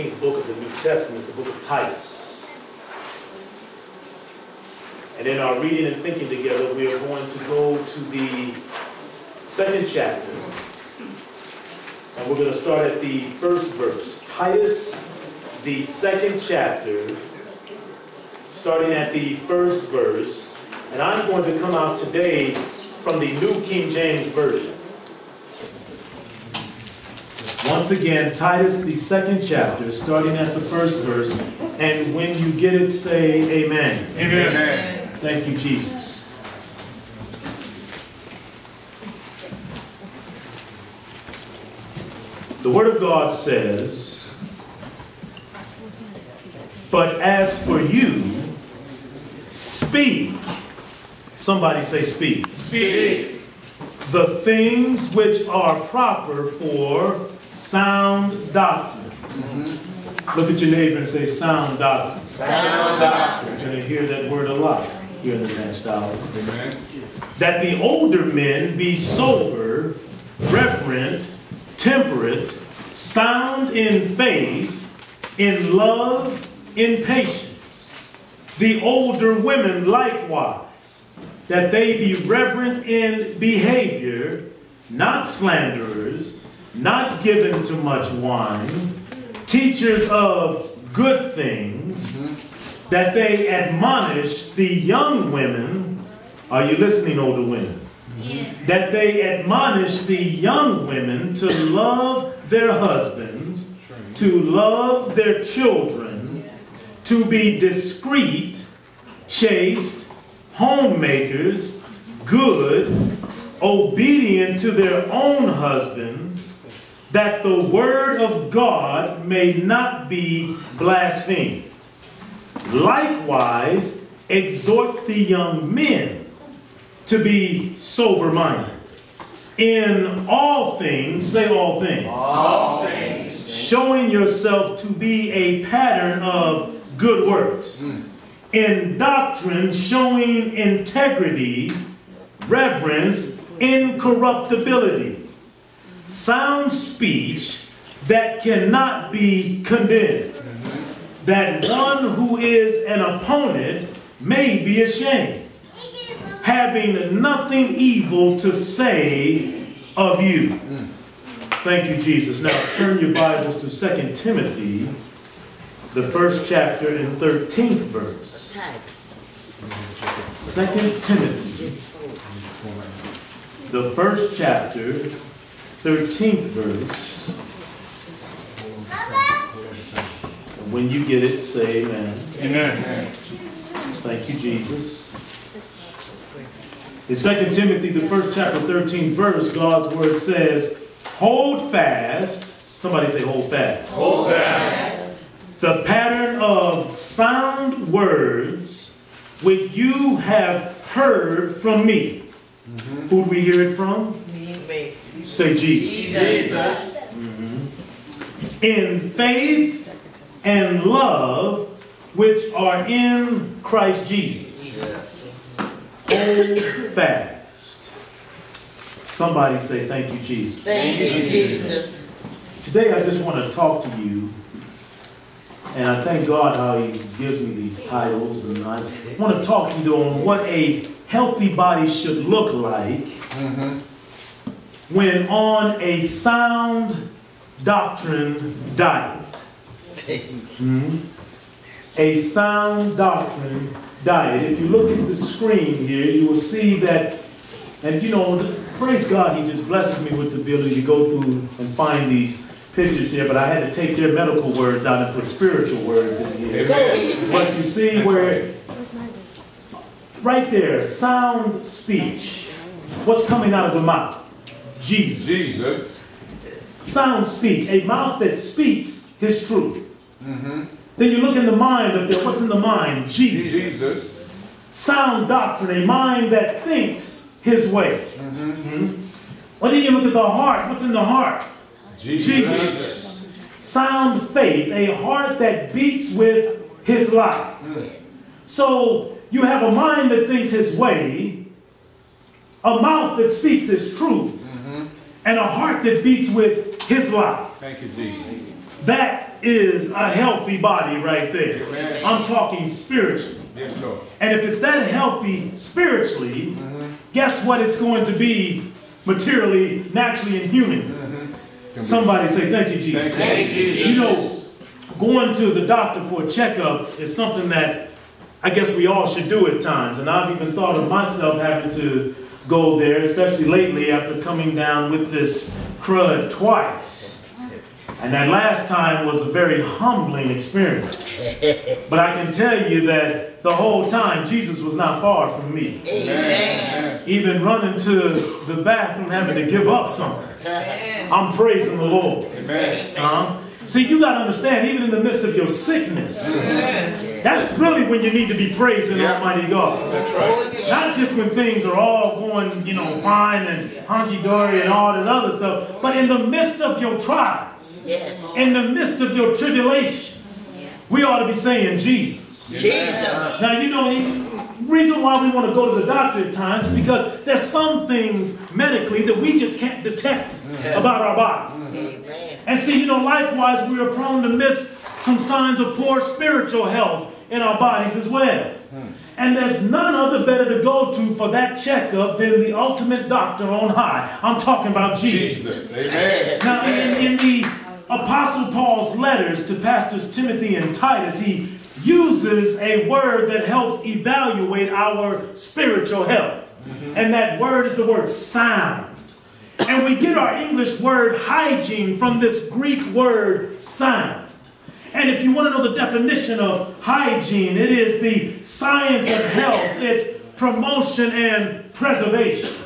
17th book of the New Testament, the book of Titus. And in our reading and thinking together, we are going to go to the second chapter. And we're going to start at the first verse. Titus, the second chapter, starting at the first verse. And I'm going to come out today from the New King James Version. Once again, Titus, the second chapter, starting at the first verse. And when you get it, say amen. Amen. amen. Thank you, Jesus. The Word of God says, But as for you, speak. Somebody say, Speak. Speak. The things which are proper for sound doctrine. Mm -hmm. Look at your neighbor and say, Sound doctrine. Sound doctrine. You're going to hear that word a lot here in the next hour. Amen. That the older men be sober, reverent, temperate, sound in faith, in love, in patience. The older women likewise, that they be reverent in behavior, not slanderers, not given to much wine, teachers of good things, that they admonish the young women. Are you listening, older women? Yes. That they admonish the young women to love their husbands, to love their children, to be discreet, chaste, homemakers, good, obedient to their own husbands, that the word of God may not be blasphemed. Likewise, exhort the young men to be sober minded. In all things, say all things. All things. Showing yourself to be a pattern of good works. Mm. In doctrine, showing integrity, reverence, incorruptibility, sound speech that cannot be condemned that one who is an opponent may be ashamed, having nothing evil to say of you. Thank you, Jesus. Now turn your Bibles to 2 Timothy, the first chapter and 13th verse. 2 Timothy, the first chapter, 13th verse. When you get it, say amen. Amen. Thank you, Jesus. In 2 Timothy, the first chapter, 13 verse, God's word says, Hold fast. Somebody say, Hold fast. Hold fast. The pattern of sound words which you have heard from me. Mm -hmm. Who do we hear it from? Me. Say Jesus. Jesus. Mm -hmm. In faith and love which are in Christ Jesus. Yes. Hold fast. Somebody say, Thank you, Jesus. Thank you, Jesus. Today I just want to talk to you, and I thank God how He gives me these titles, and I want to talk to you on what a healthy body should look like mm -hmm. When on a sound doctrine diet. Hmm? A sound doctrine diet. If you look at the screen here, you will see that, and you know, praise God, He just blesses me with the ability to go through and find these pictures here, but I had to take their medical words out and put spiritual words in here. But you see where, right there, sound speech. What's coming out of the mouth? Jesus. Jesus. Sound speech. A mouth that speaks his truth. Mm -hmm. Then you look in the mind of the, what's in the mind? Jesus. Jesus. Sound doctrine, a mind that thinks his way. Mm -hmm. Mm -hmm. Well, then you look at the heart. What's in the heart? Jesus. Jesus. Sound faith, a heart that beats with his life. Mm. So you have a mind that thinks his way, a mouth that speaks his truth. And a heart that beats with his life. Thank you, Jesus. That is a healthy body right there. Amen. I'm talking spiritually. Yes, Lord. And if it's that healthy spiritually, mm-hmm. guess what it's going to be materially, naturally, and human? Mm-hmm. Somebody say, Thank you, Jesus. Thank you, Jesus. You know, going to the doctor for a checkup is something that I guess we all should do at times. And I've even thought of myself having to go there, especially lately after coming down with this crud twice. And that last time was a very humbling experience. But I can tell you that the whole time Jesus was not far from me. Amen. Even running to the bathroom having to give up something. I'm praising the Lord. Amen. Uh-huh. See, you got to understand, even in the midst of your sickness, that's really when you need to be praising Yeah. Almighty God. That's right. Not just when things are all going, you know, fine and hunky-dory and all this other stuff, but in the midst of your trials, in the midst of your tribulation, we ought to be saying Jesus. Jesus. Now, you know, the reason why we want to go to the doctor at times is because there's some things medically that we just can't detect about our bodies. And see, you know, likewise, we are prone to miss some signs of poor spiritual health in our bodies as well. Hmm. And there's none other better to go to for that checkup than the ultimate doctor on high. I'm talking about Jesus. Jesus. Amen. Now, in, in the Apostle Paul's letters to Pastors Timothy and Titus, he uses a word that helps evaluate our spiritual health. Mm-hmm. And that word is the word sound. And we get our English word hygiene from this Greek word sound. And if you want to know the definition of hygiene, it is the science of health, it's promotion and preservation.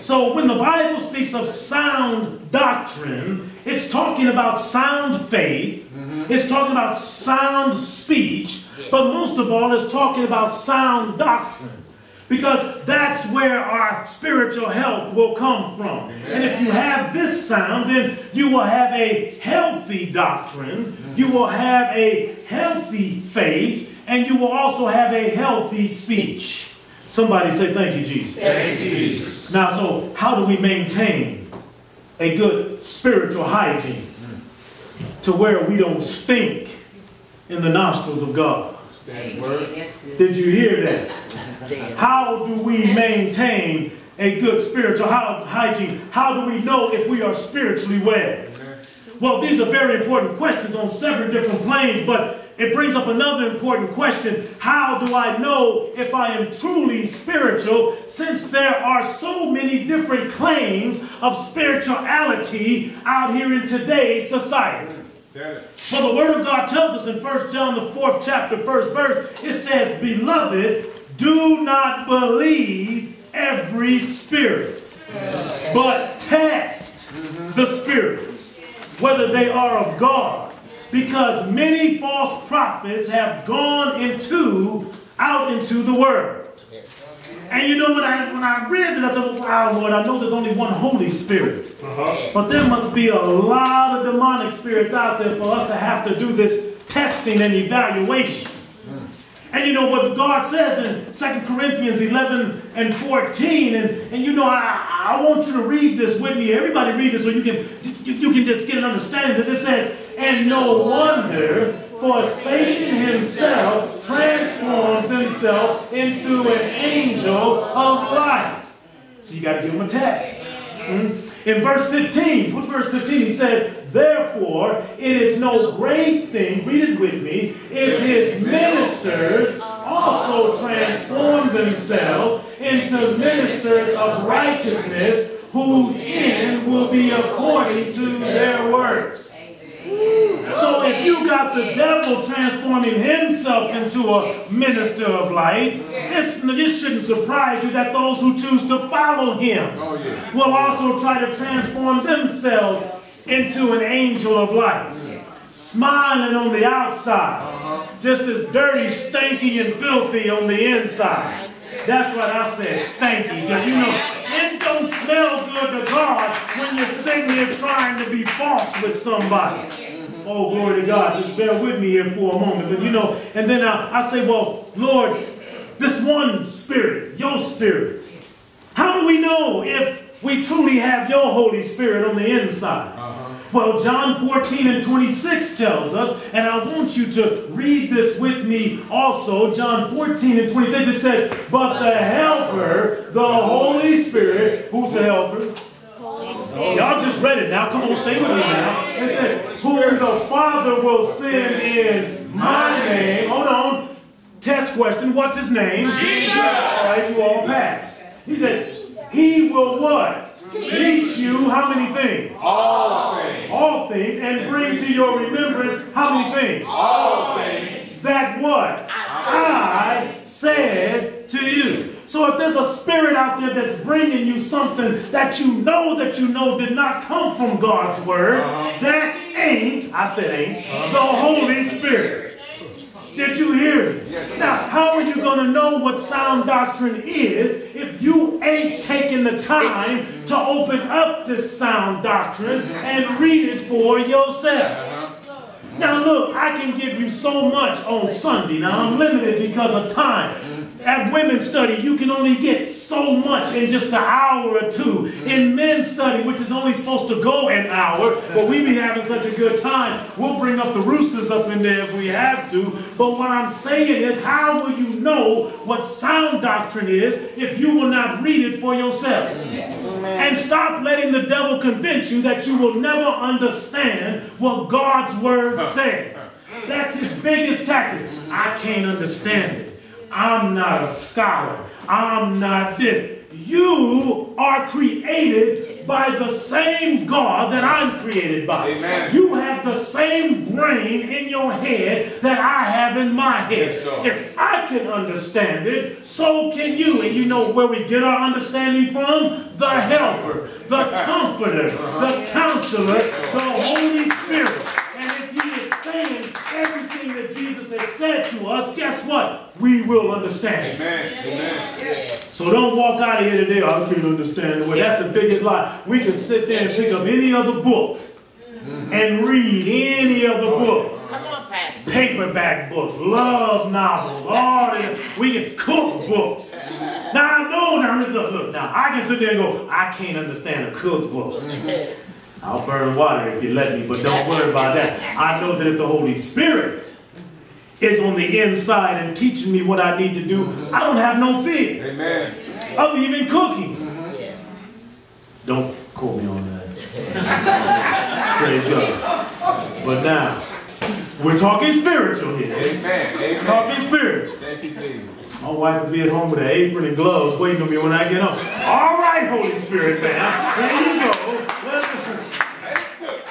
So when the Bible speaks of sound doctrine, it's talking about sound faith, it's talking about sound speech, but most of all, it's talking about sound doctrine. Because that's where our spiritual health will come from. And if you have this sound, then you will have a healthy doctrine, you will have a healthy faith, and you will also have a healthy speech. Somebody say, Thank you, Jesus. Thank you, Jesus. Now, so how do we maintain a good spiritual hygiene to where we don't stink in the nostrils of God? Did you hear that? How do we maintain a good spiritual hygiene? How do we know if we are spiritually well? Well, these are very important questions on several different planes, but it brings up another important question. How do I know if I am truly spiritual since there are so many different claims of spirituality out here in today's society? For the word of God tells us in 1 John the 4th chapter, first verse, it says, Beloved, do not believe every spirit, but test the spirits, whether they are of God. Because many false prophets have gone into, out into the world. And you know, when I when I read this, I said, wow, Lord, I know there's only one Holy Spirit. Uh-huh. But there must be a lot of demonic spirits out there for us to have to do this testing and evaluation. And you know what God says in 2 Corinthians 11 and 14, and, and you know, I, I want you to read this with me. Everybody read this so you can, you, you can just get an understanding. Because it says, and no wonder, for Satan himself transforms himself into an angel of light. So you got to give him a test. Hmm? In verse 15, what verse 15? He says, Therefore, it is no great thing, read it with me, if his ministers also transform themselves into ministers of righteousness, whose end will be according to their works. So if you got the devil transforming himself into a minister of light, this, this shouldn't surprise you that those who choose to follow him Oh, will also try to transform themselves into an angel of light. Smiling on the outside, uh-huh. just as dirty, stanky, and filthy on the inside. That's what I said, stanky, because you know, it don't smell good to God when you're sitting here trying to be false with somebody. Mm-hmm. Oh, glory to God. Just bear with me here for a moment. But you know, and then I, I say, well, Lord, this one spirit, your spirit, how do we know if we truly have your Holy Spirit on the inside. Well, John 14 and 26 tells us, and I want you to read this with me also. John 14 and 26, it says, But the Helper, the Holy Spirit, who's the Helper? Y'all just read it now. Come on, stay with me now. It says, Whom the Father will send in my name. Hold on. Test question. What's his name? Jesus. All right, you all pass. He says, He will what? Teach you how many things? All things. All things. And bring to your remembrance how many things? All things. That what? I said to you. So if there's a spirit out there that's bringing you something that you know that you know did not come from God's word, uh-huh. that ain't, I said ain't, the Holy Spirit. Did you hear me? Now, how are you going to know what sound doctrine is if you ain't taking the time to open up this sound doctrine and read it for yourself? Now look, I can give you so much on Sunday. Now I'm limited because of time. At women's study, you can only get so much in just an hour or two. In men's study, which is only supposed to go an hour, but we be having such a good time, we'll bring up the roosters up in there if we have to. But what I'm saying is, how will you know what sound doctrine is if you will not read it for yourself? And stop letting the devil convince you that you will never understand what God's word says. That's his biggest tactic. I can't understand it. I'm not a scholar. I'm not this. You are created by the same God that I'm created by. Amen. You have the same brain in your head that I have in my head. Yes, if I can understand it, so can you. And you know where we get our understanding from? The helper, the comforter, the uh-huh. counselor, the Holy Spirit. And if he is saying everything that Jesus has said to us, guess what? We will understand. Amen. Amen. So don't walk out of here today, oh, I can't understand the way. That's the biggest lie. We can sit there and pick up any other book mm-hmm. and read any other oh, book. Come on, Pastor. Paperback books, love novels, all that. We can cook books. Now I know, now look, look, now I can sit there and go, I can't understand a cookbook. I'll burn water if you let me, but don't worry about that. I know that if the Holy Spirit is on the inside and teaching me what I need to do, I don't have no fear Amen. of even cooking. Yes. Don't quote me on that. Praise God. But now, we're talking spiritual here. Amen. Amen. Talking spiritual. Thank you, Jesus. My wife will be at home with an apron and gloves waiting on me when I get home. All right, Holy Spirit, man. There you go. Let's-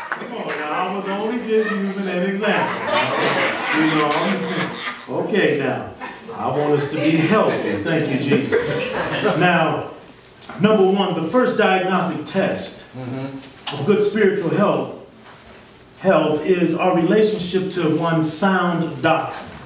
Come on now, I was only just using an example. You know, okay now. I want us to be healthy. Thank you, Jesus. Now, number one, the first diagnostic test of good spiritual health, health is our relationship to one sound doctrine.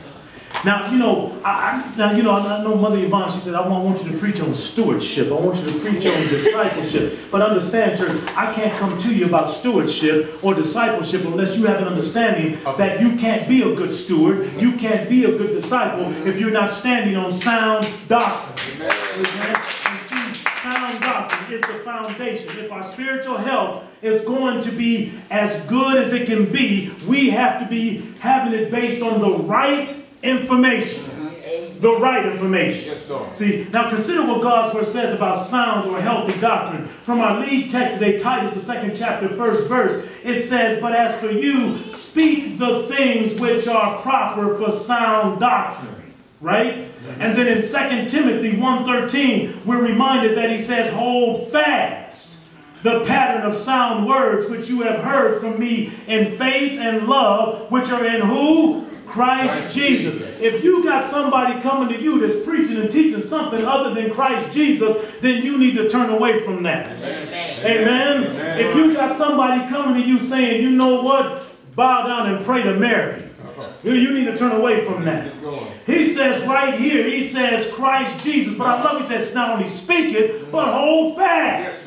Now, you know, I, I, now, you know, I know Mother Yvonne, she said, I want, I want you to preach on stewardship. I want you to preach on discipleship. But understand, church, I can't come to you about stewardship or discipleship unless you have an understanding that you can't be a good steward, you can't be a good disciple if you're not standing on sound doctrine. Amen. You see, sound doctrine is the foundation. If our spiritual health is going to be as good as it can be, we have to be having it based on the right information. The right information. Yes. See, now consider what God's word says about sound or healthy doctrine. From our lead text today, Titus, the second chapter, first verse, it says, But as for you, speak the things which are proper for sound doctrine. Right? And then in 2 Timothy 1.13, we're reminded that he says, Hold fast the pattern of sound words which you have heard from me in faith and love, which are in who? Christ Jesus. If you got somebody coming to you that's preaching and teaching something other than Christ Jesus, then you need to turn away from that. Amen. If you got somebody coming to you saying, you know what, bow down and pray to Mary. You you need to turn away from that. He says right here, he says Christ Jesus. But I love he says not only speak it, but hold fast.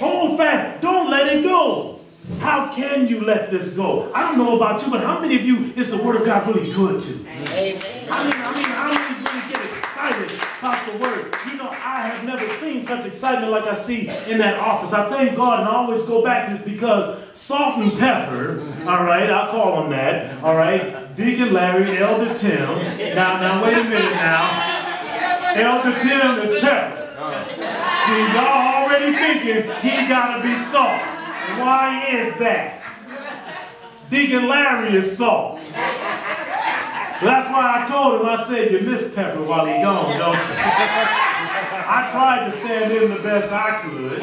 Hold fast. Don't let it go. How can you let this go? I don't know about you, but how many of you is the word of God really good to? Amen. I mean, I mean, how many really get excited about the word? You know, I have never seen such excitement like I see in that office. I thank God and I always go back to this because salt and pepper, all right, I'll call them that, all right, Deacon Larry, Elder Tim. Now, now, wait a minute now. Elder Tim is pepper. See, y'all already thinking he gotta be salt. Why is that? Deacon Larry is salt. So that's why I told him, I said, you miss Pepper while he gone, don't you? I tried to stand in the best I could,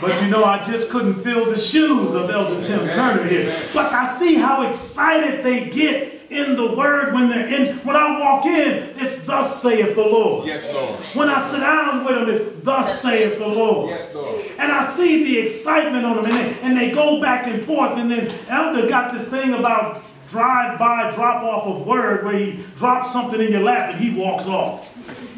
but you know, I just couldn't fill the shoes of Elder Tim Turner here. But I see how excited they get in the word when they're in. When I walk in, it's thus saith the Lord. Yes, Lord. When I sit down with them, it's thus saith the Lord. Yes, Lord. And I see the excitement on them, and they, and they go back and forth. And then Elder got this thing about drive-by drop-off of word where he drops something in your lap and he walks off.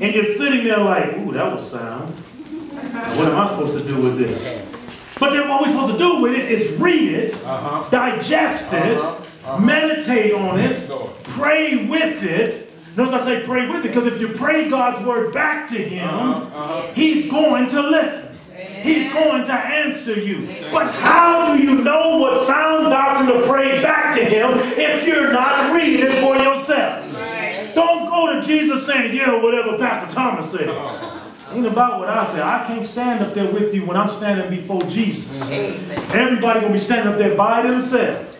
And you're sitting there like, ooh, that was sound. What am I supposed to do with this? But then what we're supposed to do with it is read it, Uh-huh. digest it, Uh-huh. Uh-huh. meditate on it, Yes, pray with it. Notice I say pray with it because if you pray God's word back to Him, Uh-huh. He's going to listen. He's going to answer you. But how do you know what sound doctrine to pray back to Him if you're not reading it for yourself? Don't go to Jesus saying, yeah, whatever Pastor Thomas said. Ain't about what I say. I can't stand up there with you when I'm standing before Jesus. Everybody gonna be standing up there by themselves.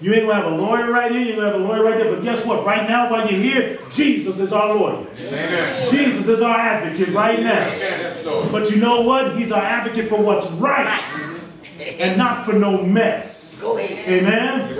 You ain't gonna have a lawyer right here, you ain't gonna have a lawyer right there, but guess what? Right now, while you're here, Jesus is our lawyer. Amen. Jesus is our advocate right now. Amen. But you know what? He's our advocate for what's right and not for no mess. Amen?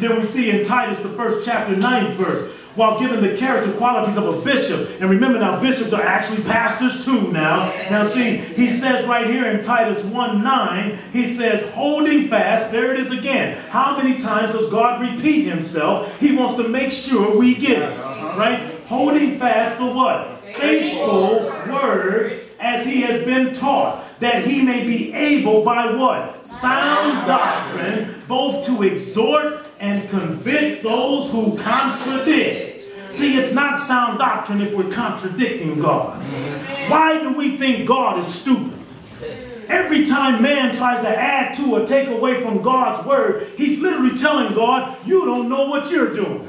Then we see in Titus, the first chapter, ninth verse, while giving the character qualities of a bishop. And remember now, bishops are actually pastors too now. Now see, he says right here in Titus 1 9, he says, holding fast, there it is again. How many times does God repeat himself? He wants to make sure we get it. Uh-huh. Right? Holding fast the what? Faithful word as he has been taught, that he may be able by what? Sound doctrine, both to exhort and convict those who contradict. See, it's not sound doctrine if we're contradicting God. Why do we think God is stupid? Every time man tries to add to or take away from God's word, he's literally telling God, you don't know what you're doing.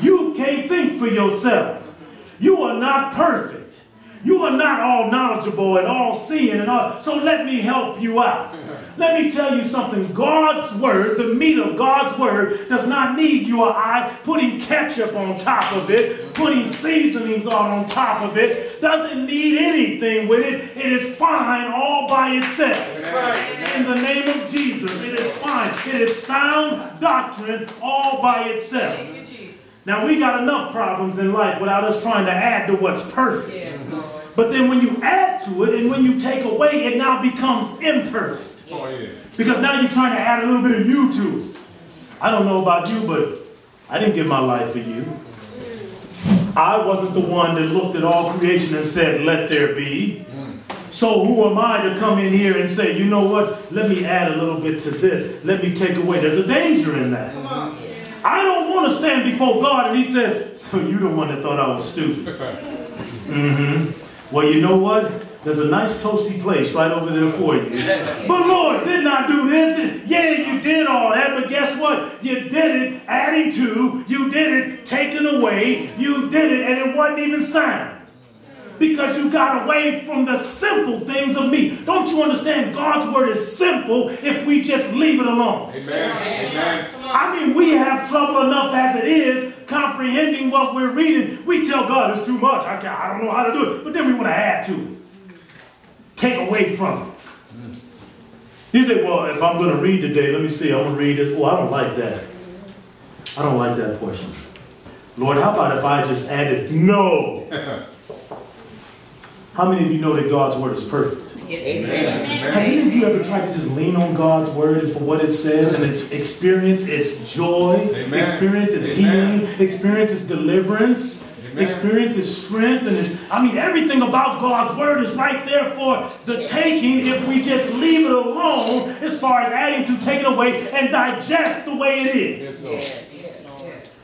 You can't think for yourself. You are not perfect. You are not all knowledgeable and all seeing and all. So let me help you out. Let me tell you something. God's word, the meat of God's word, does not need you or I putting ketchup on top of it, putting seasonings on on top of it. Doesn't need anything with it. It is fine all by itself. In the name of Jesus, it is fine. It is sound doctrine all by itself. Thank you, Jesus. Now we got enough problems in life without us trying to add to what's perfect. Yes, But then when you add to it and when you take away, it now becomes imperfect. Oh, yeah. Because now you're trying to add a little bit of you to it. I don't know about you, but I didn't give my life for you. I wasn't the one that looked at all creation and said, let there be. So who am I to come in here and say, you know what, let me add a little bit to this. Let me take away. There's a danger in that. I don't want to stand before God and he says, so you the one that thought I was stupid. Mm-hmm. Well, you know what? There's a nice toasty place right over there for you. But Lord, didn't I do this? Did- Yeah, you did all that, but guess what? You did it adding to, you did it taking away, you did it, and it wasn't even sound. Because you got away from the simple things of me. Don't you understand? God's word is simple if we just leave it alone. Amen. Amen. I mean, we have trouble enough as it is comprehending what we're reading. We tell God it's too much. I, can't, I don't know how to do it. But then we want to add to it, take away from it. He said, Well, if I'm going to read today, let me see. I'm going to read this. Oh, I don't like that. I don't like that portion. Lord, how about if I just added no? How many of you know that God's word is perfect? Yes, amen. Has any of you ever tried to just lean on God's word and for what it says and its experience its joy, Amen. experience its Amen. healing, experience its deliverance, Amen. experience its strength, and its, I mean everything about God's word is right there for the taking if we just leave it alone as far as adding to, taking away, and digest the way it is. Yes,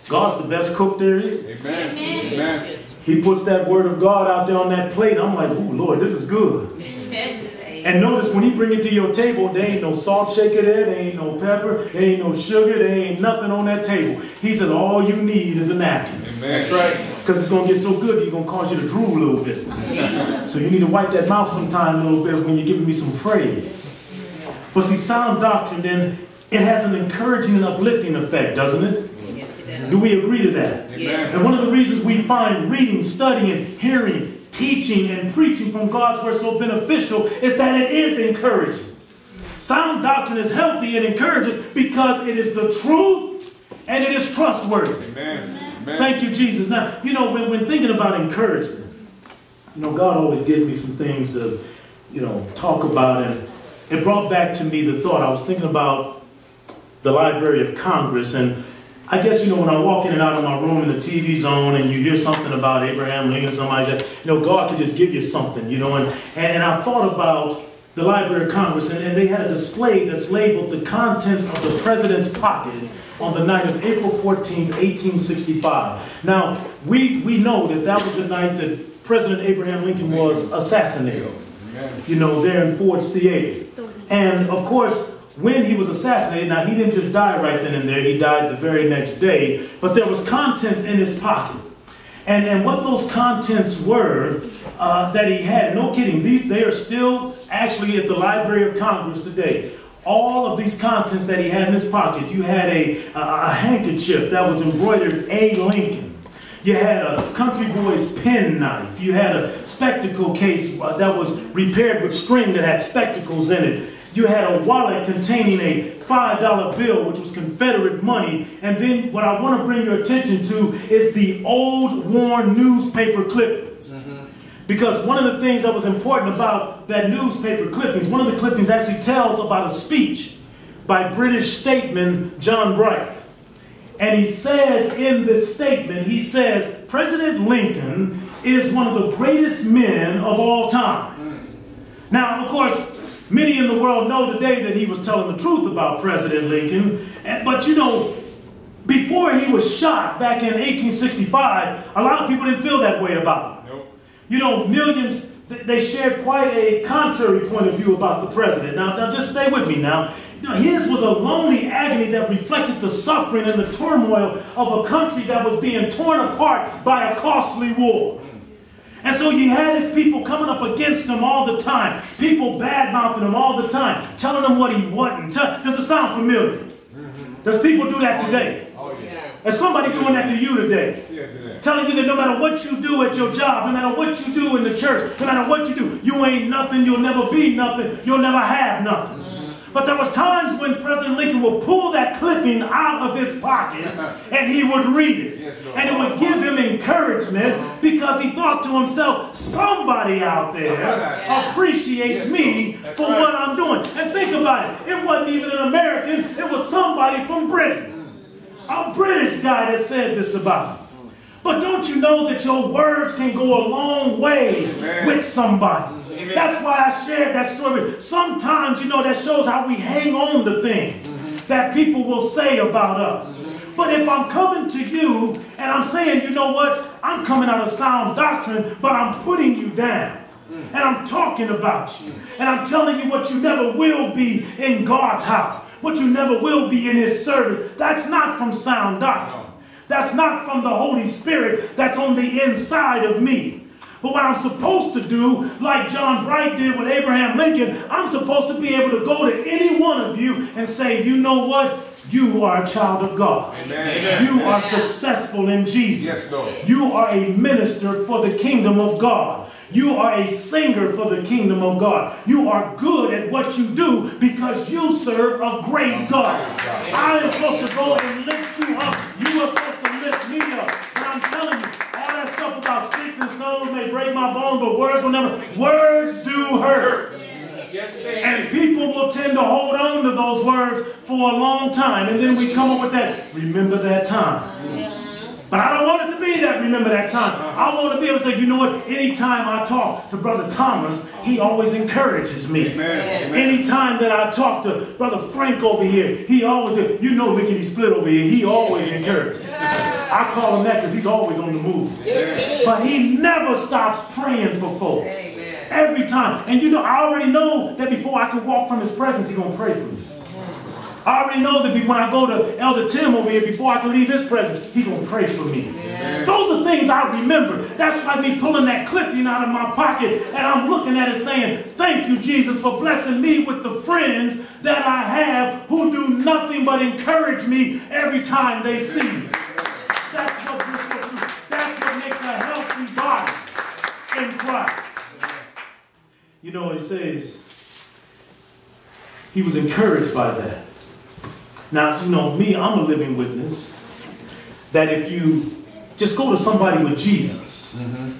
God's the best cook there is. Amen. Amen. He puts that word of God out there on that plate. I'm like, oh Lord, this is good. And notice when he bring it to your table, there ain't no salt shaker there, there ain't no pepper, there ain't no sugar, there ain't nothing on that table. He says all you need is a napkin. Amen. That's right. Because it's going to get so good, he's going to cause you to drool a little bit. So you need to wipe that mouth sometime a little bit when you're giving me some praise. But see, sound doctrine, then, it has an encouraging and uplifting effect, doesn't it? Do we agree to that? Amen. And one of the reasons we find reading, studying, hearing, teaching, and preaching from God's word so beneficial is that it is encouraging. Sound doctrine is healthy and encourages because it is the truth and it is trustworthy. Amen. Amen. Thank you, Jesus. Now, you know, when, when thinking about encouragement, you know, God always gives me some things to, you know, talk about. And it brought back to me the thought. I was thinking about the Library of Congress. And I guess, you know, when I walk in and out of my room and the TV's on and you hear something about Abraham Lincoln or something like that, you know, God could just give you something, you know. And, and, I thought about the Library of Congress, and, and they had a display that's labeled the contents of the president's pocket on the night of April 14, 1865. Now, we, we know that that was the night that President Abraham Lincoln was assassinated, you know, there in Ford's Theater. And of course, when he was assassinated, now he didn't just die right then and there, he died the very next day, but there was contents in his pocket. And, and what those contents were uh, that he had, no kidding, these, they are still actually at the Library of Congress today. All of these contents that he had in his pocket, you had a, a, a handkerchief that was embroidered A. Lincoln. You had a country boy's pen knife. You had a spectacle case uh, that was repaired with string that had spectacles in it. You had a wallet containing a $5 bill, which was Confederate money. And then what I want to bring your attention to is the old worn newspaper clippings. Mm-hmm. Because one of the things that was important about that newspaper clippings, one of the clippings actually tells about a speech by British statesman John Bright. And he says in this statement, he says, President Lincoln is one of the greatest men of all times. Mm. Now, of course, many in the world know today that he was telling the truth about President Lincoln. And- But you know, before he was shot back in 1865, a lot of people didn't feel that way about him. Nope. You know, millions, they shared quite a contrary point of view about the president. Now, now just stay with me now. His was a lonely agony that reflected the suffering and the turmoil of a country that was being torn apart by a costly war. And so you had his people coming up against him all the time. People bad-mouthing him all the time, telling him what he wasn't. Does it sound familiar? Does people do that oh, today? Oh. Is somebody doing that to you today? Yes, it is. Telling you that no matter what you do at your job, no matter what you do in the church, no matter what you do, you ain't nothing, you'll never be nothing, you'll never have nothing. But there was times when President Lincoln would pull that clipping out of his pocket and he would read it. Yes, And it would give him encouragement because he thought to himself, somebody out there appreciates me for what I'm doing. And think about it. It wasn't even an American, it was somebody from Britain a British guy that said this about him. But don't you know that your words can go a long way with somebody? Amen. That's why I shared that story. Sometimes, you know, that shows how we hang on to things mm-hmm. that people will say about us. But if I'm coming to you and I'm saying, you know what, I'm coming out of sound doctrine, but I'm putting you down. Mm. And I'm talking about you. And I'm telling you what you never will be in God's house. What you never will be in his service. That's not from sound doctrine. That's not from the Holy Spirit that's on the inside of me. But what I'm supposed to do, like John Bright did with Abraham Lincoln, I'm supposed to be able to go to any one of you and say, you know what? You are a child of God. Amen. You are successful in Jesus. Yes, Lord. You are a minister for the kingdom of God. You are a singer for the kingdom of God. You are good at what you do because you serve a great God. I am supposed to go and lift you up. You are supposed to lift me up. And I'm telling you, all that stuff about sticks and stones may break my bones, but words will never. Words do hurt. Yes, And people will tend to hold on to those words for a long time. And then we come up with that, remember that time. But I don't want it to be that, remember that time. Uh-huh. I want to be able to say, you know what? Anytime I talk to Brother Thomas, he always encourages me. Amen. Anytime that I talk to Brother Frank over here, he always, you know Lickety Split over here, he always encourages. I call him that because he's always on the move. But he never stops praying for folks. Every time. And you know, I already know that before I can walk from his presence, he's going to pray for me. I already know that when I go to Elder Tim over here, before I can leave his presence, he's going to pray for me. Those are things I remember. That's like me pulling that clipping out of my pocket and I'm looking at it saying, Thank you, Jesus, for blessing me with the friends that I have who do nothing but encourage me every time they see me. That's what, that's what makes a healthy body in Christ. You know, it says he was encouraged by that. Now, you know, me, I'm a living witness that if you just go to somebody with Jesus, mm-hmm.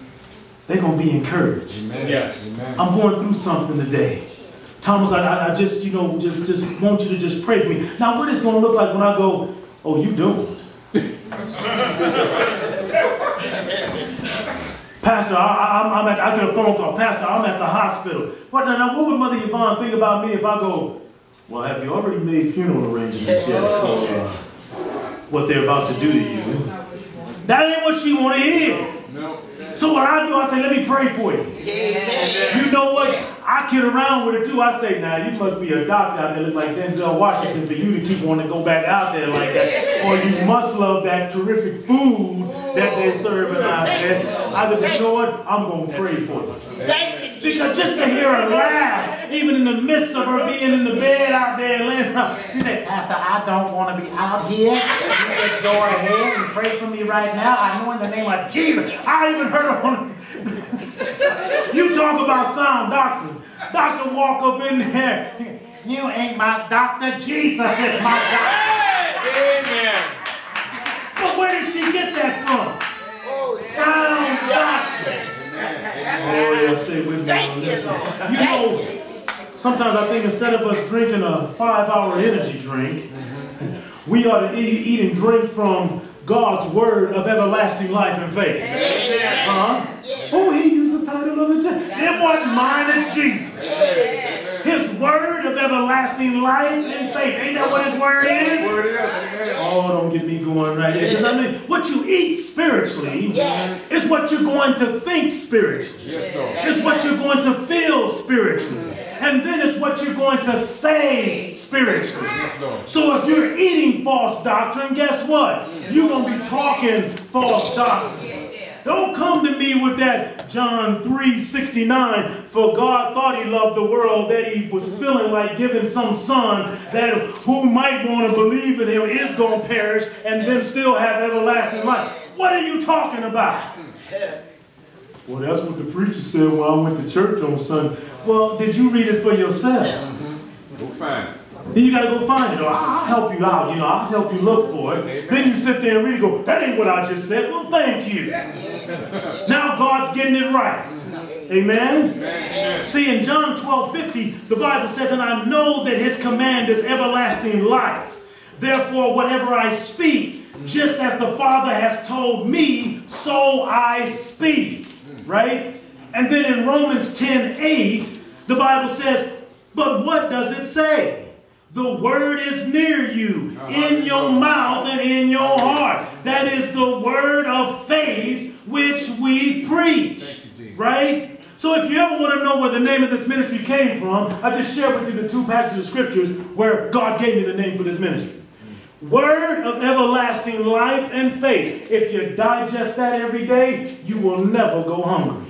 they're going to be encouraged. Yes. I'm going through something today. Thomas, I, I- I just, you know, just, just want you to just pray for me. Now, what is going to look like when I go, oh, you doing? Pastor, I, I, I'm- I'm at, I get a phone call. Pastor, I'm at the hospital. What, now, now, what would Mother Yvonne think about me if I go, well, have you already made funeral arrangements yet for uh, what they're about to do to you? That ain't what she want to hear. No. So what I do, I say, let me pray for you. You know what? I kid around with it too. I say, now you must be a doctor out there look like Denzel Washington for you to keep wanting to go back out there like that. Or you must love that terrific food that they're serving out there. I said, you know what? I'm going to pray for you. Thank you, Jesus. Because just to hear her laugh, even in the midst of her being in the bed out there laying she said, Pastor, I don't want to be out here. You just go ahead and pray for me right now. I know in the name of Jesus. I even heard her on. you talk about sound doctrine. Doctor walk up in there. You ain't my doctor. Jesus is my doctor. Amen. But where did she get that from? Oh, sound doctrine. Oh, yeah, stay with me on this one. You know, sometimes I think instead of us drinking a five-hour energy drink, we ought to eat, eat and drink from God's word of everlasting life and faith. Huh? Oh, he used the title of the it. It wasn't mine, it's Jesus. His word of everlasting life and faith. Ain't that what his word is? Word is. Oh, don't get me going right there. Because I mean, what you eat spiritually Yes. is what you're going to think spiritually. Yes. It's what you're going to feel spiritually. And then it's what you're going to say spiritually. Yes. So if you're eating false doctrine, guess what? You're going to be talking false doctrine. Don't come to me with that John 3 69. For God thought he loved the world, that he was feeling like giving some son that who might want to believe in him is going to perish and then still have everlasting life. What are you talking about? Well, that's what the preacher said when I went to church on Sunday. Well, did you read it for yourself? Go find. Then you gotta go find it. Or I'll help you out, you know, I'll help you look for it. Then you sit there and read it, go, that ain't what I just said. Well, thank you. Now God's getting it right. Amen? See, in John 12, 50, the Bible says, And I know that his command is everlasting life. Therefore, whatever I speak, just as the Father has told me, so I speak. Right? And then in Romans 10, 8, the Bible says, But what does it say? The word is near you, in your mouth and in your heart. That is the word of faith which we preach. Right? So if you ever want to know where the name of this ministry came from, I just shared with you the two passages of scriptures where God gave me the name for this ministry. Word of everlasting life and faith. If you digest that every day, you will never go hungry.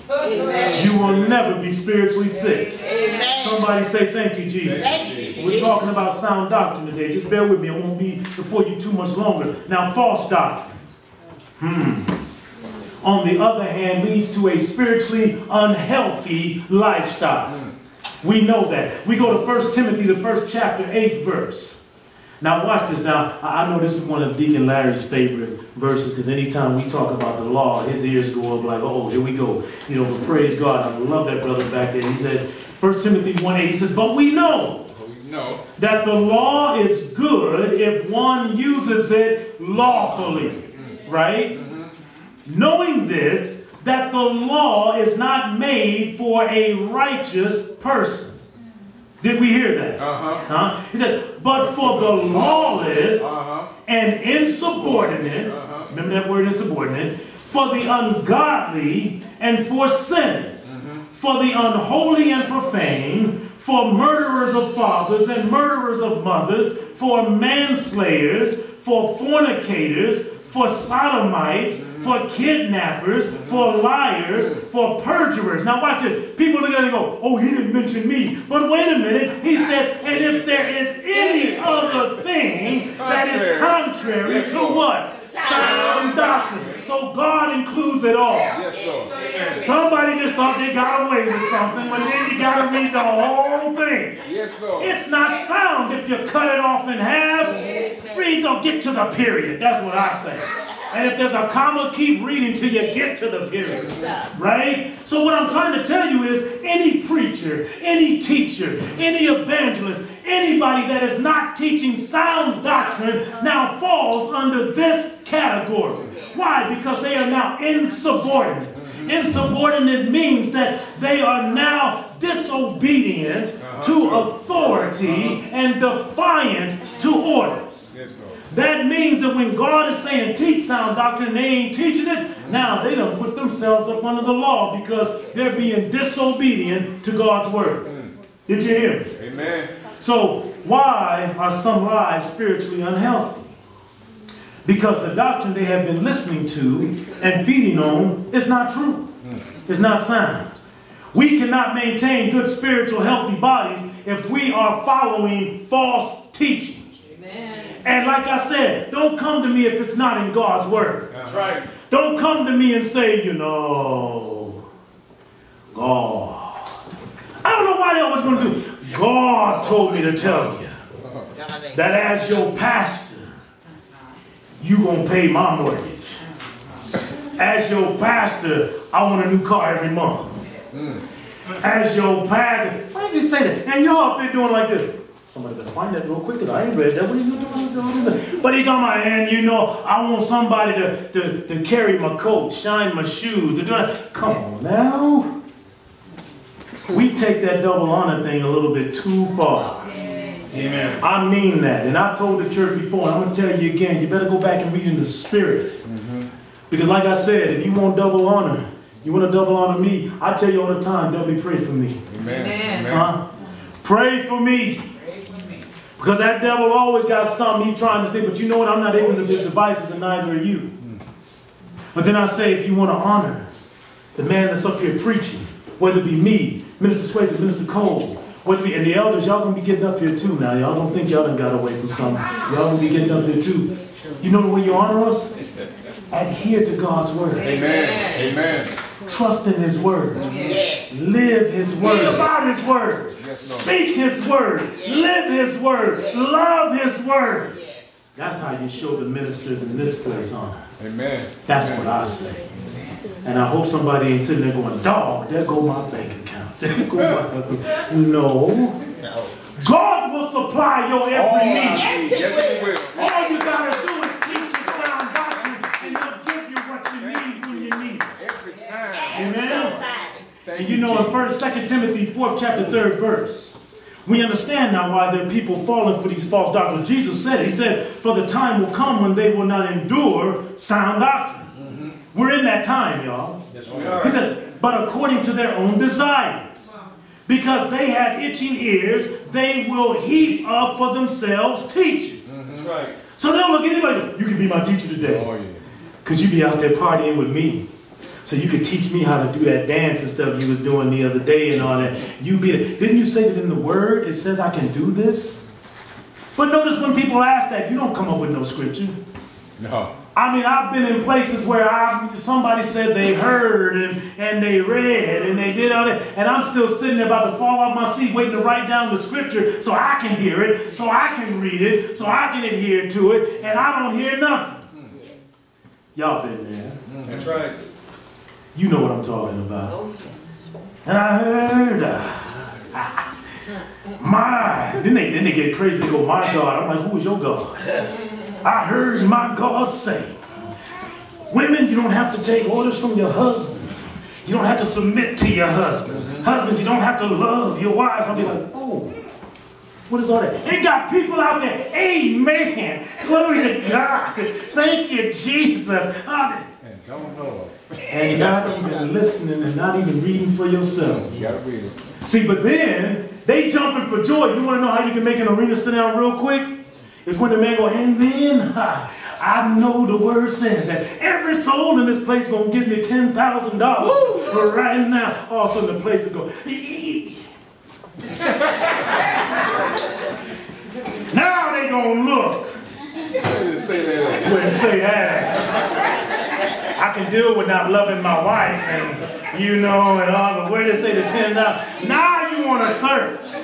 You will never be spiritually sick. Amen. Somebody say thank you, Jesus. Thank you, We're talking about sound doctrine today. Just bear with me. It won't be before you too much longer. Now, false doctrine. Hmm. On the other hand, leads to a spiritually unhealthy lifestyle. We know that. We go to 1 Timothy, the first chapter, 8th verse. Now, watch this. Now, I know this is one of Deacon Larry's favorite verses because anytime we talk about the law, his ears go up like, oh, here we go. You know, but praise God. I love that brother back there. He said, 1 Timothy 1 8, he says, But we know No. that the law is good if one uses it lawfully. Mm-hmm. Right? Mm-hmm. knowing this, that the law is not made for a righteous person. Did we hear that? Uh-huh. Huh? He said, but for the lawless Uh-huh. and insubordinate, Uh-huh. remember that word insubordinate, for the ungodly and for sinners, for the unholy and profane, for murderers of fathers and murderers of mothers, for manslayers, for fornicators, for sodomites, for kidnappers, for liars, for perjurers. Now watch this. People look at it and go, oh, he didn't mention me. But wait a minute. He says, and if there is any other thing that is contrary to what? Sound doctrine. So God includes it all. Yes, Somebody just thought they got away with something, but then you got to read the whole thing. Yes, It's not sound if you cut it off in half. Read, don't get to the period. That's what I say. And if there's a comma, keep reading till you get to the period. Right? So what I'm trying to tell you is any preacher, any teacher, any evangelist, anybody that is not teaching sound doctrine now falls under this category. Why? Because they are now insubordinate. Insubordinate means that they are now disobedient to uh-huh. authority uh-huh. and defiant to orders. That means that when God is saying teach sound doctrine, they ain't teaching it. Now they don't put themselves up under the law because they're being disobedient to God's word. Did you hear me? Amen. So why are some lives spiritually unhealthy? Because the doctrine they have been listening to and feeding on is not true. It's not sound. We cannot maintain good spiritual healthy bodies if we are following false teachings. And like I said, don't come to me if it's not in God's word. That's right. Don't come to me and say, you know, God. I don't know why they always want to do. God told me to tell you that as your pastor, you gonna pay my mortgage. As your pastor, I want a new car every month. Mm. As your pastor, why did you say that? And you're up here doing like this. Somebody better find that real quick because I ain't read that. What are you doing? But he talking about, and you know, I want somebody to, to, to carry my coat, shine my shoes, to do that. Come on now. We take that double honor thing a little bit too far. Amen. I mean that. And I've told the church before, and I'm going to tell you again, you better go back and read in the spirit. Mm-hmm. Because like I said, if you want double honor, you want to double honor me, I tell you all the time, doubly pray for me. Amen. Amen. Amen. Huh? Pray for me. Because that devil always got something he's trying to say, but you know what? I'm not ignorant of his devices, and neither are you. But then I say, if you want to honor the man that's up here preaching, whether it be me, Minister Swayze, Minister Cole, whether it be, and the elders, y'all gonna be getting up here too now. Y'all don't think y'all done got away from something. Y'all gonna be getting up here too. You know the way you honor us? Adhere to God's word. Amen. Amen. Trust in his word. Yes. Live his word. Live about his word. Yes, Speak his word. Live his word. Love his word. That's how you show the ministers in this place honor. Amen. That's what I say. And I hope somebody ain't sitting there going, dog, there go my bank account. There go my bank account. No. God will supply your every need. Yes, he will. All you gotta do is teach the sound doctrine and he'll give you what you need when you need it. Every time. Amen. Thank And you know in first, Second Timothy, fourth chapter, third verse, we understand now why there are people falling for these false doctrines. Jesus said. He said, for the time will come when they will not endure sound doctrine. Mm-hmm. We're in that time, y'all. Yes, we He are. says, but according to their own desires. Because they have itching ears, they will heap up for themselves teachers. Mm-hmm. That's right. So they'll look at anybody, you can be my teacher today. Oh, yeah. Because you be out there partying with me. So you could teach me how to do that dance and stuff you was doing the other day and all that. You be didn't you say that in the word it says I can do this? But notice when people ask that, you don't come up with no scripture. No. I mean, I've been in places where I somebody said they heard and, and they read and they did all that, and I'm still sitting there about to fall off my seat waiting to write down the scripture so I can hear it, so I can read it, so I can adhere to it, and I don't hear nothing. Hmm. Y'all been there. That's right. You know what I'm talking about. Oh, yes. And I heard, uh, my, then they, then they get crazy. They go, my God. I'm like, who is your God? I heard my God say, Women, you don't have to take orders from your husbands. You don't have to submit to your husbands. Husbands, you don't have to love your wives. I'll be like, oh, what is all that? They got people out there, amen. Glory to God. Thank you, Jesus. And don't know And not even listening and not even reading for yourself. You gotta read it. See, but then they jumping for joy. You want to know how you can make an arena sit down real quick? Is when the man go, and then ha, I know the word says that every soul in this place gonna give me ten thousand dollars But right now. All of a sudden the place is going. now they gonna look Say that. say that. I can deal with not loving my wife and you know and all, but where they say the ten dollars. Now you want to search.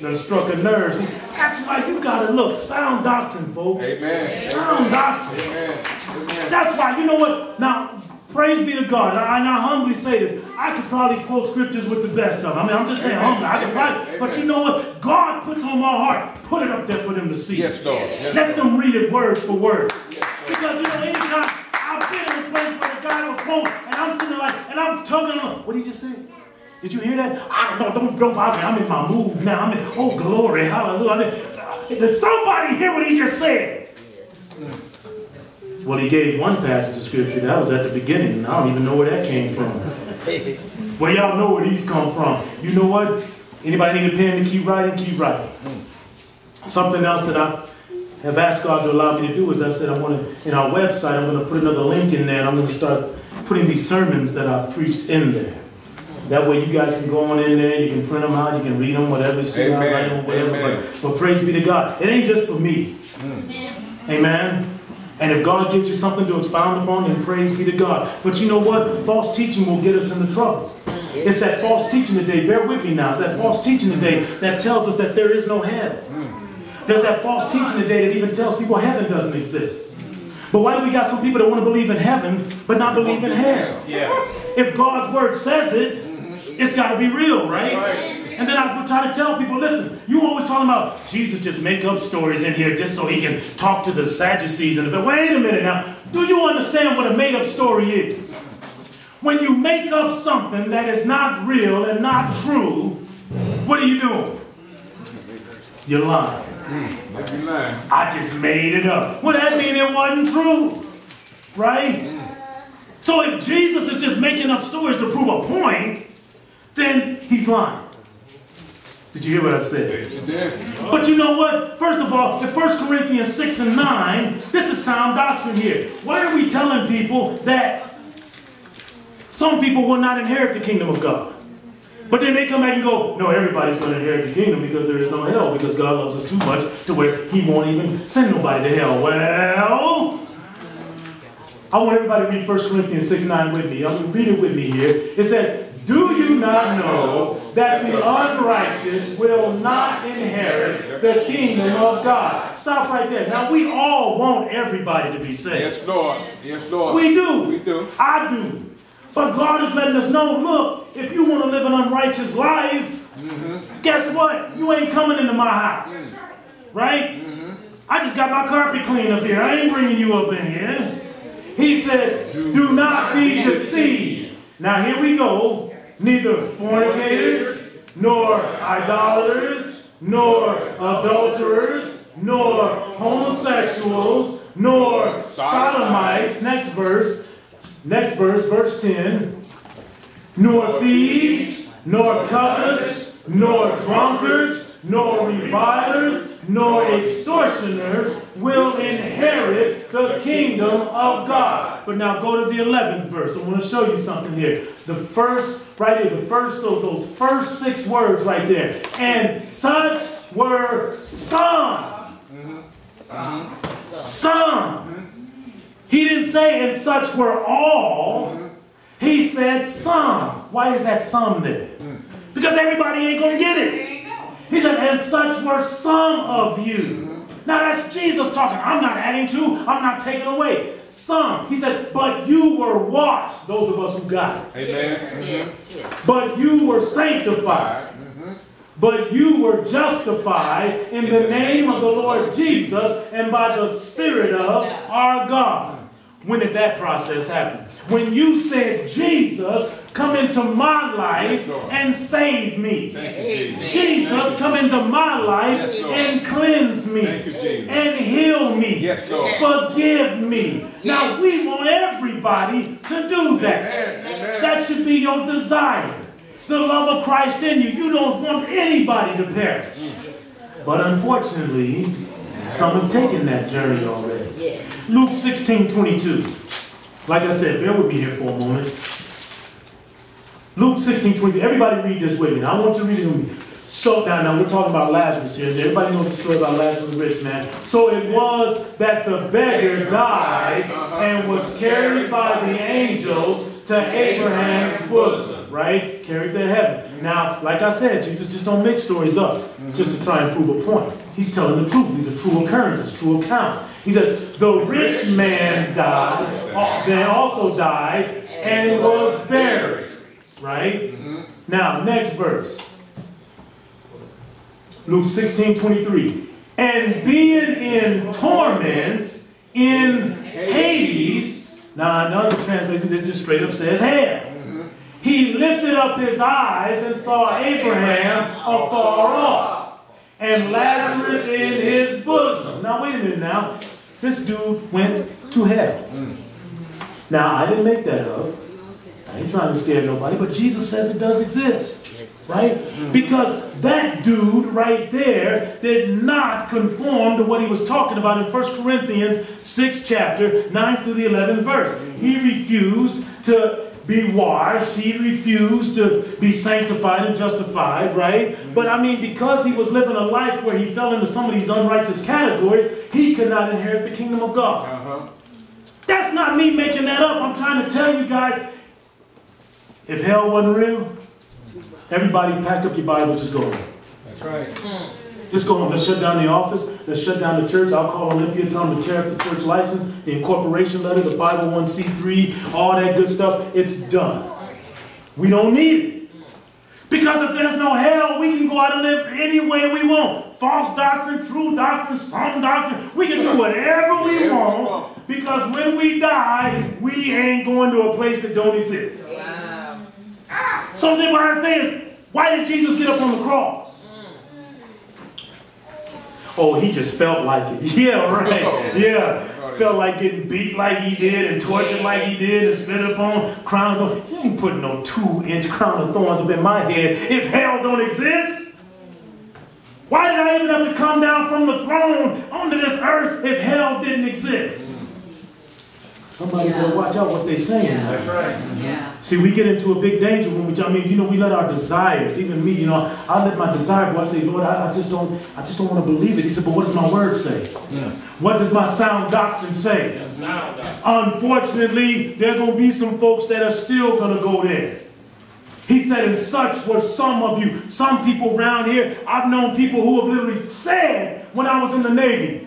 Done struck a nerve. See, that's why you gotta look. Sound doctrine, folks. Amen. Sound doctrine. Amen. Amen. That's why, you know what? Now, praise be to God. I, I humbly say this. I could probably quote scriptures with the best of them. I mean, I'm just saying humbly. I could probably, but you know what? God puts on my heart. Put it up there for them to see. Yes, Lord. Yes, Let Lord. them read it word for word. Because, you know, anytime I've been in a the guy will quote, and I'm sitting like, and I'm tugging on, what did you just say? Did you hear that? I don't know, don't, don't bother me. I'm in my move now. I'm in, oh, glory, hallelujah. Did uh, somebody hear what he just said? Well, he gave one passage of scripture that was at the beginning, and I don't even know where that came from. Well, y'all know where these come from. You know what? Anybody need a pen to keep writing? Keep writing. Something else that I have asked God to allow me to do is I said I want to, in our website, I'm going to put another link in there, and I'm going to start putting these sermons that I've preached in there. That way you guys can go on in there, you can print them out, you can read them, whatever, see how I write them, whatever. Amen. But, but praise be to God. It ain't just for me. Amen. And if God gives you something to expound upon, then praise be to God. But you know what? False teaching will get us into trouble. It's that false teaching today. Bear with me now. It's that false teaching today that tells us that there is no hell. There's that false teaching today that even tells people heaven doesn't exist. But why do we got some people that want to believe in heaven but not believe in hell? Yeah. If God's word says it, mm-hmm. it's got to be real, right? And then I would try to tell people, listen, you always talking about Jesus just make up stories in here just so he can talk to the Sadducees. And if, wait a minute now, do you understand what a made up story is? When you make up something that is not real and not true, what are you doing? You're lying. Lie. I just made it up. Well, that mean it wasn't true, right? So if Jesus is just making up stories to prove a point, then he's lying. Did you hear what I said? Yes. But you know what? First of all, in 1 Corinthians 6 and 9, this is sound doctrine here. Why are we telling people that some people will not inherit the kingdom of God? But then they come back and go, no, everybody's going to inherit the kingdom because there is no hell, because God loves us too much to where he won't even send nobody to hell. Well, I want everybody to read 1 Corinthians 6 9 with me. I'm going to read it with me here. It says, Do you not know that the unrighteous will not inherit the kingdom of God? Stop right there. Now, we all want everybody to be saved. Yes, Lord. Yes, Lord. We do. We do. I do. But God is letting us know, look, if you want to live an unrighteous life, guess what? You ain't coming into my house. Right? I just got my carpet clean up here. I ain't bringing you up in here. He says, do not be deceived. Now here we go. Neither fornicators, nor idolaters, nor adulterers, nor homosexuals, nor sodomites. Next verse. Next verse, verse 10. Nor thieves, nor covetous, nor drunkards, nor revilers, nor extortioners will inherit the kingdom of God. But now go to the 11th verse. I want to show you something here. The first, right here, the first, those, those first six words right there. And such were some. Mm-hmm. some. Some. He didn't say, and such were all. He said some. Why is that some there? Because everybody ain't going to get it. He said, and such were some of you. Now that's Jesus talking. I'm not adding to, I'm not taking away. Some. He says, but you were washed. Those of us who got it. Amen. But you were sanctified. But you were justified in the name of the Lord Jesus and by the Spirit of our God. When did that process happen? When you said, Jesus, come into my life and save me. Jesus, come into my life and cleanse me and heal me. Forgive me. Now, we want everybody to do that. That should be your desire. The love of Christ in you. You don't want anybody to perish. But unfortunately, some have taken that journey already. Luke 16 22. Like I said, bear with me here for a moment. Luke 16 20. Everybody read this with me. Now, I want you to read it with me. So now, now we're talking about Lazarus here. Everybody knows the story about Lazarus the rich man. So it was that the beggar died and was carried by the angels to Abraham's bosom, right? Carried to heaven. Now, like I said, Jesus just don't make stories up just to try and prove a point. He's telling the truth. These are true occurrences, true accounts. He says, the rich man died, then also died, and was buried. Right? Now, next verse. Luke 16, 23. And being in torments in Hades, now in other translations it just straight up says hell. He lifted up his eyes and saw Abraham afar off, and Lazarus in his bosom. Now wait a minute now. This dude went to hell. Now I didn't make that up. I ain't trying to scare nobody, but Jesus says it does exist. Right? Because that dude right there did not conform to what he was talking about in 1 Corinthians 6 chapter 9 through the 11th verse. He refused to be washed. He refused to be sanctified and justified, right? But I mean, because he was living a life where he fell into some of these unrighteous categories, he could not inherit the kingdom of God. Uh-huh. That's not me making that up. I'm trying to tell you guys, if hell wasn't real, everybody pack up your Bibles, just go. That's right. Just go home. Let's shut down the office. Let's shut down the church. I'll call Olympia, tell them to tear up the church license, the incorporation letter, the 501c3, all that good stuff. It's done. We don't need it. Because if there's no hell, we can go out and live any way we want. False doctrine, true doctrine, some doctrine. We can do whatever we want. Because when we die, we ain't going to a place that don't exist. So then what I'm saying is, why did Jesus get up on the cross? Oh, he just felt like it. Yeah, right. Oh. Yeah. Felt like getting beat like he did and tortured like he did and spit upon crown of thorns. You ain't putting no two-inch crown of thorns up in my head if hell don't exist. Why did I even have to come down from the throne onto this earth if hell didn't exist? Somebody Yeah. better watch out what they're saying. Yeah. That's right. Yeah. See, we get into a big danger when we, I mean, you know, we let our desires, even me, you know, I let my desire go. I say, Lord, I, I just don't, I just don't want to believe it. He said, but what does my word say? Yeah. What does my sound doctrine say? Sound doctrine. Unfortunately, there are going to be some folks that are still going to go there. He said, and such were some of you. Some people around here, I've known people who have literally said when I was in the Navy,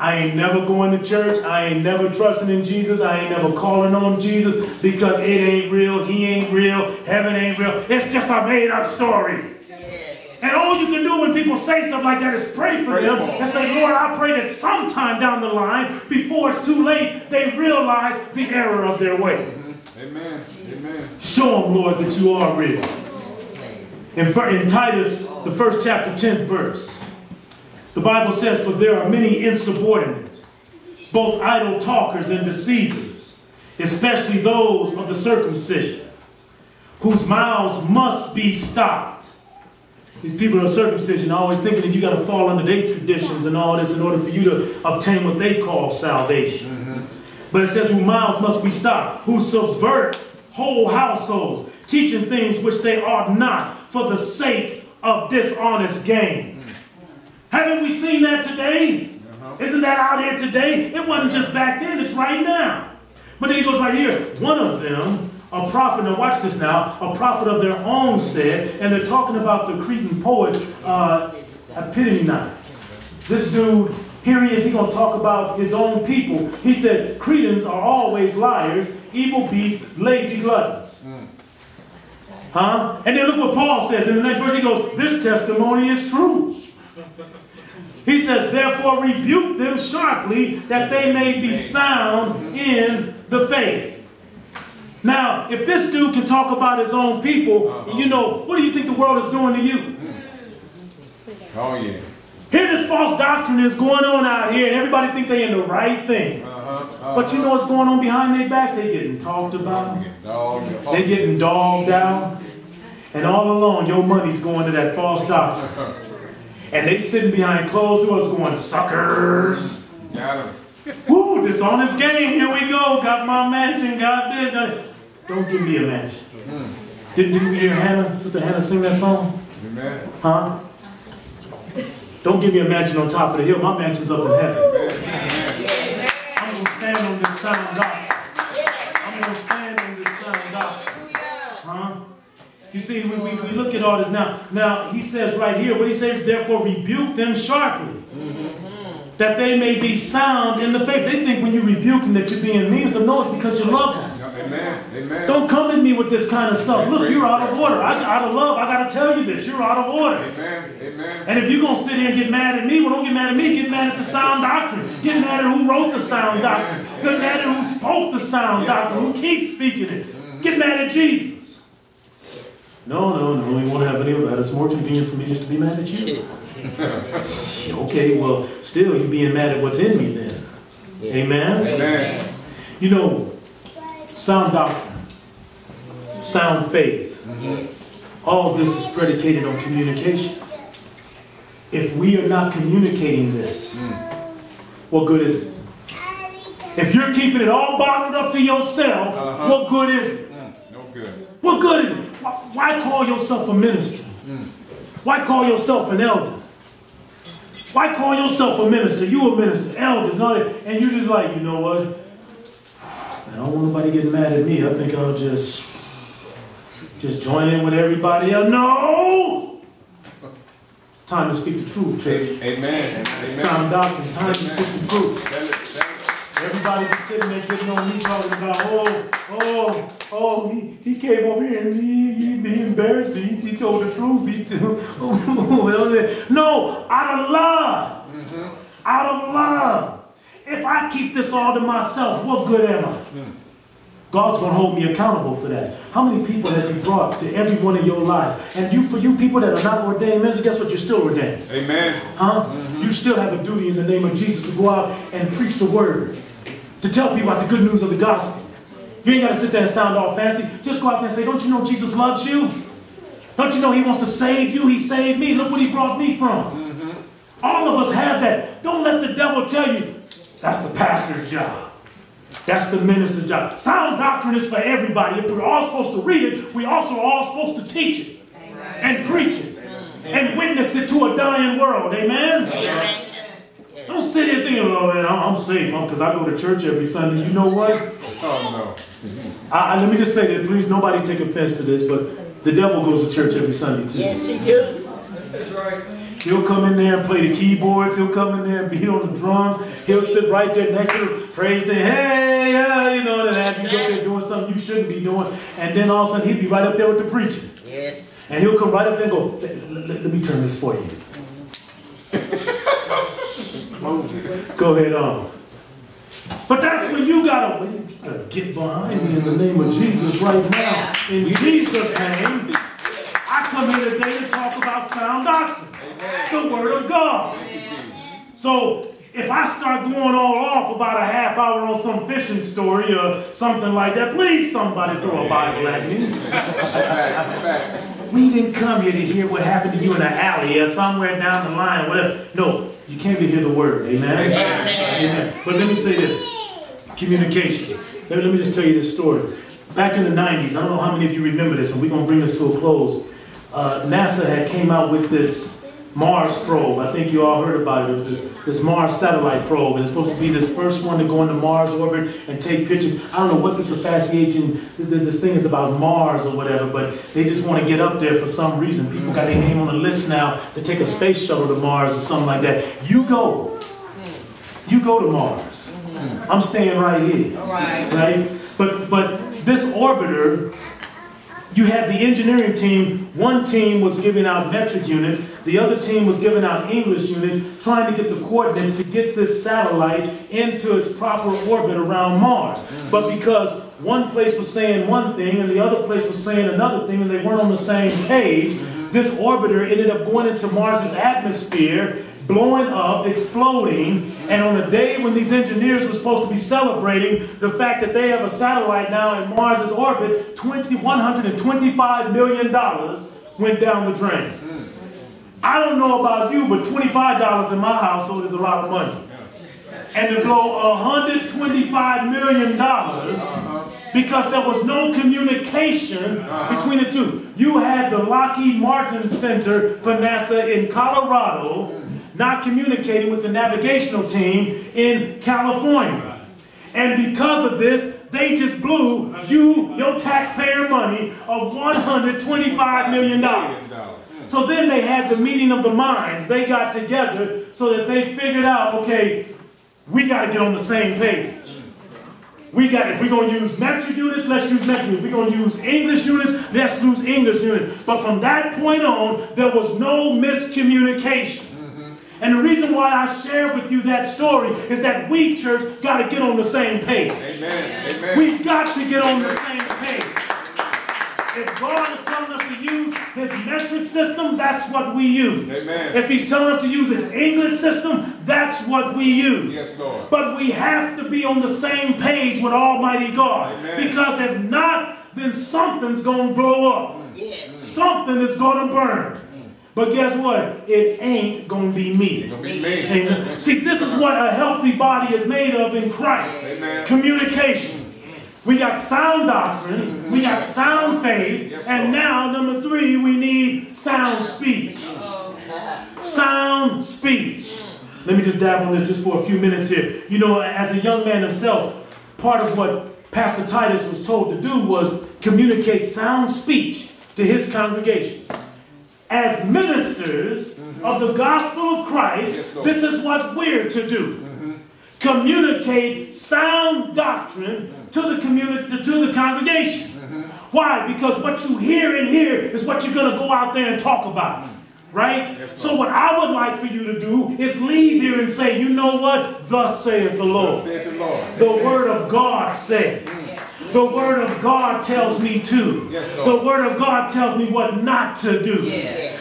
I ain't never going to church. I ain't never trusting in Jesus. I ain't never calling on Jesus because it ain't real. He ain't real. Heaven ain't real. It's just a made up story. And all you can do when people say stuff like that is pray for them and say, Lord, I pray that sometime down the line, before it's too late, they realize the error of their way. Mm-hmm. Amen. Amen. Show them, Lord, that you are real. In, in Titus, the first chapter, 10th verse, the Bible says, For there are many insubordinate, both idle talkers and deceivers, especially those of the circumcision, whose mouths must be stopped. These people of circumcision are always thinking that you got to fall under their traditions and all this in order for you to obtain what they call salvation. Mm-hmm. But it says, whose mouths must be stopped, who subvert whole households, teaching things which they ought not for the sake of dishonest gain. Haven't we seen that today? Isn't that out here today? It wasn't just back then, it's right now. But then he goes right here. One of them, a prophet, now watch this now, a prophet of their own said, and they're talking about the Cretan poet uh. This dude, here he is, he's going to talk about his own people. He says, Cretans are always liars, evil beasts, lazy gluttons. Huh? And then look what Paul says in the next verse. He goes, This testimony is true. He says, therefore rebuke them sharply that they may be sound in the faith. Now, if this dude can talk about his own people, you know, what do you think the world is doing to you? Oh, yeah. Here this false doctrine is going on out here, and everybody think they're in the right thing. Uh-huh. uh-huh. But you know what's going on behind their backs? They getting talked about. They getting dogged out. And all along, your money's going to that false doctrine. And they sitting behind closed doors going, suckers. Got him. Woo, dishonest game. Here we go. Got my mansion. Got this. Got it. Don't give me a mansion. Didn't, didn't we hear Hannah, Sister Hannah sing that song? Amen. Huh? Don't give me a mansion on top of the hill. My mansion's up in heaven. Amen. I'm going to stand on this sound doctrine. I'm going to stand on this sound doctrine. Huh? You see, we, we, we look at all this now. Now, he says right here, what he says, therefore rebuke them sharply. That they may be sound in the faith. They think when you rebuke them that you're being mean. So no, it's because you love them. Amen. Amen. Don't come at me with this kind of stuff. Look, you're out of order. I, out of love, I got to tell you this. You're out of order. Amen. Amen. And if you're going to sit here and get mad at me, well, don't get mad at me. Get mad at the sound doctrine. Get mad at who wrote the sound doctrine. Get mad at who spoke the sound doctrine, who keeps speaking it. Get mad at Jesus. No, no, no, we won't have any of that. It's more convenient for me just to be mad at you. okay, well, still, you're being mad at what's in me then. Amen? Amen. You know, sound doctrine, sound faith, mm-hmm. all this is predicated on communication. If we are not communicating this, mm. what good is it? If you're keeping it all bottled up to yourself, Uh-huh. what good is it? Mm, no good. What good is it? Why, call yourself a minister? Why call yourself an elder? Why call yourself a minister? You a minister, elders, all that, and you just like, you know what? I don't want nobody getting mad at me. I think I'll just just join in with everybody else. No! Time to speak the truth, church. Amen. Amen. Sound doctrine. Time to speak the truth. Everybody be sitting there getting on me talking about, oh, oh, oh, he, he came over here and he, he, he embarrassed me. He, he told the truth. He, well, no, out of love. Mm-hmm. Out of love. If I keep this all to myself, what good am I? Mm. God's going to hold me accountable for that. How many people has he brought to every one of your lives? And you, for you people that are not ordained ministers, guess what? You're still ordained. Amen. Huh? Mm-hmm. You still have a duty in the name of Jesus to go out and preach the word, to tell people about the good news of the gospel. You ain't got to sit there and sound all fancy. Just go out there and say, Don't you know Jesus loves you? Don't you know He wants to save you? He saved me. Look what He brought me from. Mm-hmm. All of us have that. Don't let the devil tell you that's the pastor's job. That's the minister's job. Sound doctrine is for everybody. If we're all supposed to read it, we also are all supposed to teach it and preach it and witness it to a dying world. Amen? Don't sit here thinking, oh man, I'm, I'm safe because I go to church every Sunday. You know what? Oh, I, I- let me just say that, please, nobody take offense to this, but the devil goes to church every Sunday too. Yes, he do. That's right. He'll come in there and play the keyboards. He'll come in there and beat on the drums. He'll sit right there next to the praise the hey, yeah, you know, that you go there doing something you shouldn't be doing. And then all of a sudden he'll be right up there with the preacher. Yes. And he'll come right up there and go, let, let- let me turn this for you. Go ahead on. But that's when you gotta, you gotta get behind me in the name of Jesus right now. In Jesus' name, I come here today to talk about sound doctrine, the Word of God. So if I start going all off about a half hour on some fishing story or something like that, please somebody throw a Bible at me. We didn't come here to hear what happened to you in an alley or somewhere down the line or whatever. No, you came to hear the word. Amen? Amen. But let me say this. Communication. Let me, let me just tell you this story. Back in the 90s, I don't know how many of you remember this, and we're going to bring this to a close. Uh, NASA had came out with this Mars probe. I think you all heard about it. It was this, this Mars satellite probe. And it's supposed to be this first one to go into Mars orbit and take pictures. I don't know what this th- this thing is about Mars or whatever, but they just want to get up there for some reason. People got their name on the list now to take a space shuttle to Mars or something like that. You go. You go to Mars. Mm-hmm. I'm staying right here. Right. Right? But but this orbiter, You had the engineering team. One team was giving out metric units. The other team was giving out English units, trying to get the coordinates to get this satellite into its proper orbit around Mars. But because one place was saying one thing and the other place was saying another thing, and they weren't on the same page, this orbiter ended up going into Mars's atmosphere blowing up, exploding, and on a day when these engineers were supposed to be celebrating the fact that they have a satellite now in Mars's orbit, 20, $125 million went down the drain. I don't know about you, but $25 in my household is a lot of money. And to blow $125 million because there was no communication between the two. You had the Lockheed Martin Center for NASA in Colorado not communicating with the navigational team in California. And because of this, they just blew you, your taxpayer money of $125 million. So then they had the meeting of the minds. They got together so that they figured out, okay, we got to get on the same page. We got, if we're going to use metric units, let's use metric units. If we're going to use English units, let's use English units. But from that point on, there was no miscommunication. And the reason why I share with you that story is that we, church, got to get on the same page. Amen. Amen. We've got to get on the same page. If God is telling us to use his metric system, that's what we use. Amen. If he's telling us to use his English system, that's what we use. Yes, Lord. But we have to be on the same page with Almighty God. Amen. Because if not, then something's going to blow up. Something is going to burn. But guess what? It ain't going to be me. Gonna be me. See, this is what a healthy body is made of in Christ. Amen. Communication. We got sound doctrine, we got sound faith, and now, number three, we need sound speech. Sound speech. Let me just dab on this just for a few minutes here. You know, as a young man himself, part of what Pastor Titus was told to do was communicate sound speech to his congregation. As ministers of the gospel of Christ, Yes, this is what we're to do communicate sound doctrine to the community to the congregation. Why? Because what you hear in here is what you're going to go out there and talk about. Right? so what I would like for you to do is leave here and say, you know what? Thus saith the Lord. Said the Lord. The word of God says. The word of God tells me to. Yes, the word of God tells me what not to do.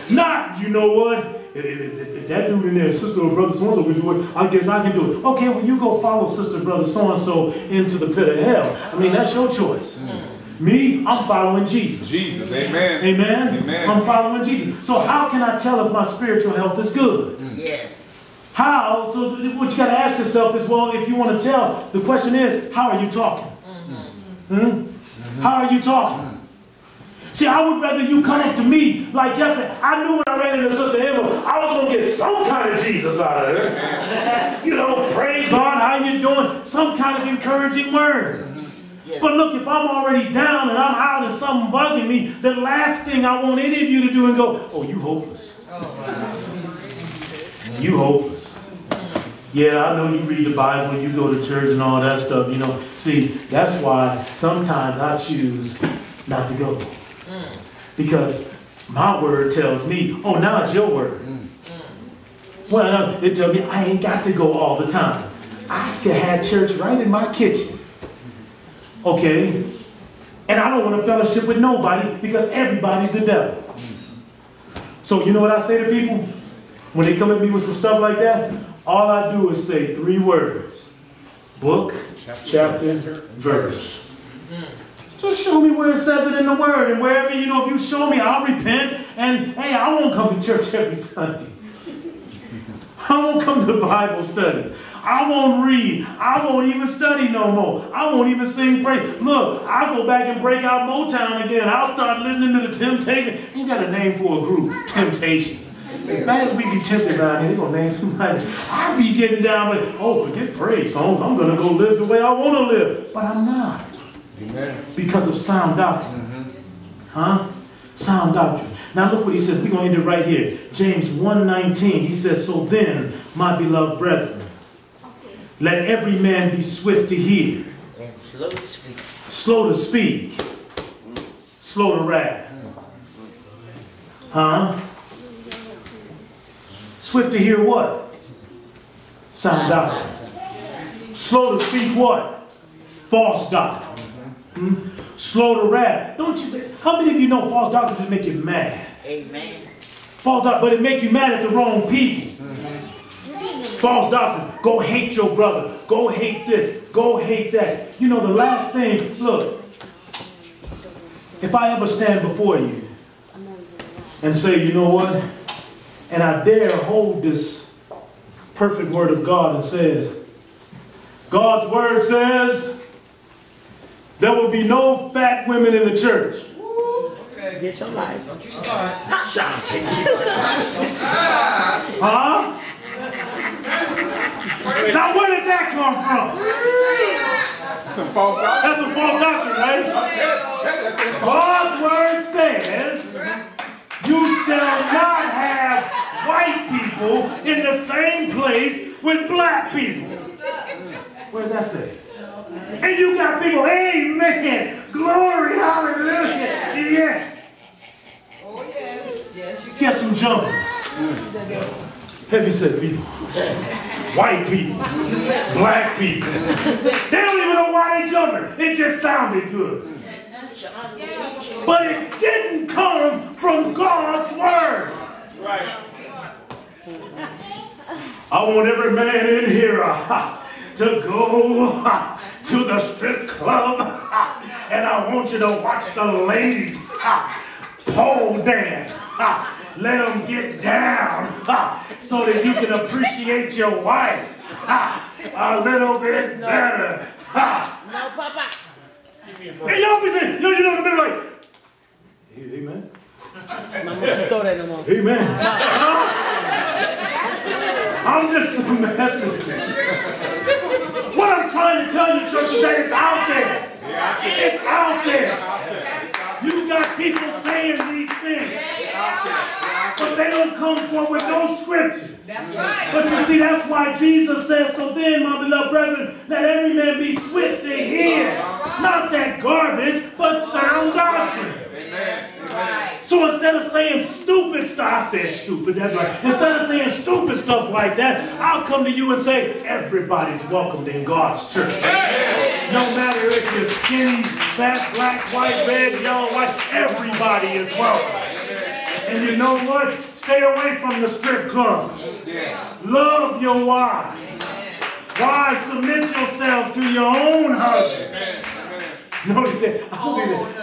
Not, you know what? If, if- if- if that dude in there, sister or brother so and so will do it, I guess I can do it. Okay, well, you go follow sister, brother so and so into the pit of hell. I mean, that's your choice. Mm. Me, I'm following Jesus. Jesus. Amen. Amen? Amen. I'm following Jesus. So, how can I tell if my spiritual health is good? Mm. Yes. How? So what you got to ask yourself is, well, if you want to tell, the question is, how are you talking? Hmm? How are you talking? See, I would rather you come up to me like yesterday. I knew when I ran into Sister Emma, I was going to get some kind of Jesus out of her. you know, praise God, how you doing? Some kind of encouraging word. But look, if I'm already down and I'm out and something bugging me, the last thing I want any of you to do and go, oh, you hopeless. You hopeless. Yeah, I know you read the Bible, you go to church and all that stuff, you know. See, that's why sometimes I choose not to go. Because my word tells me, oh, now it's your word. Well, no, it tells me I ain't got to go all the time. I can have church right in my kitchen. Okay? And I don't want to fellowship with nobody because everybody's the devil. So you know what I say to people? When they come at me with some stuff like that, all I do is say three words. Book, chapter, verse. Just show me where it says it in the word. And wherever, you know, if you show me, I'll repent. And hey, I won't come to church every Sunday. I won't come to Bible studies. I won't read. I won't even study no more. I won't even sing praise. Look, I'll go back and break out Motown again. I'll start listening to the Temptations. You got a name for a group, Temptations. Man, we be tempted around here. they're gonna name somebody. I be getting down with, oh, forget praise songs. I'm gonna go live the way I want to live. But I'm not Amen. because of sound doctrine. Mm-hmm. Huh? Sound doctrine. Now look what he says. We're going to end it right here. James 1.19. He says, So then, my beloved brethren, let every man be swift to hear, And slow to speak. slow to speak, mm. slow to wrath. Mm. Huh? Swift to hear what? Sound doctrine. Slow to speak what? False doctrine. Hmm? Slow to wrath. Don't you? How many of you know false doctrine just make you mad? Amen. False doctrine, but it make you mad at the wrong people. False doctrine. Go hate your brother. Go hate this. Go hate that. You know the last thing. Look. If I ever stand before you and say, you know what? And I dare hold this perfect word of God and says, God's word says, there will be no fat women in the church. Get your life. Don't you start. Huh? Now where did that come from? Some false doctrine. That's a false doctrine, right? God's word says, you shall not have white people in the same place with black people. Where does that say? And you got people, amen, glory, hallelujah, yeah. Oh, yes. Yes, you Get some jumping. Heavy set people. White people. Black people. They don't even know why they jumping. It just sounded good. But it didn't come from God's word. Right. I want every man in here uh, to go uh, to the strip club uh, and I want you to watch the ladies uh, pole dance. uh, Let them get down uh, so that you can appreciate your wife uh, a little bit better. uh. No, Papa. And y'all be saying, you know, you know, the middle like, Amen. Mama, throw that no more. Amen. I'm just messing. What I'm trying to tell you, church, is that it's out there. It's out there. You got people saying these things, but they don't come forward with no scripture. That's right. But you see, that's why Jesus says, so then, my beloved brethren, let every man be swift to hear. Not that garbage, but sound doctrine. Right. So instead of saying stupid stuff, I said stupid, that's right. Instead of saying stupid stuff like that, I'll come to you and say, everybody's welcomed in God's church. No matter if you're skinny, fat, black, white, red, yellow, white, everybody is welcome. And you know what? Stay away from the strip clubs. Love your wife. Wives, submit yourselves to your own husband. No, he said, I hope he said.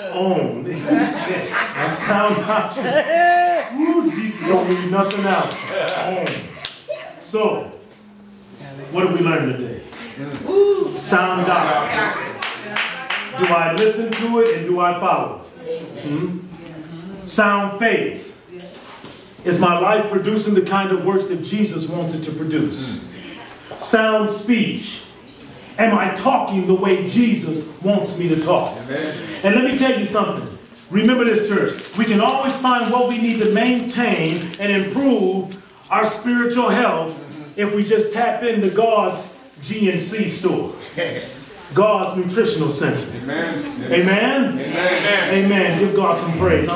He said, that sound doctrine. Ooh, Jesus don't leave nothing out. Own. So, what did we learn today? Sound doctrine. Do I listen to it and do I follow it? Hmm? Sound faith. Is my life producing the kind of works that Jesus wants it to produce? Sound speech. Am I talking the way Jesus wants me to talk? And let me tell you something. Remember this, church. We can always find what we need to maintain and improve our spiritual health mm-hmm. if we just tap into God's GNC store, God's nutritional center. Amen. Amen? Amen. Amen. Give God some praise.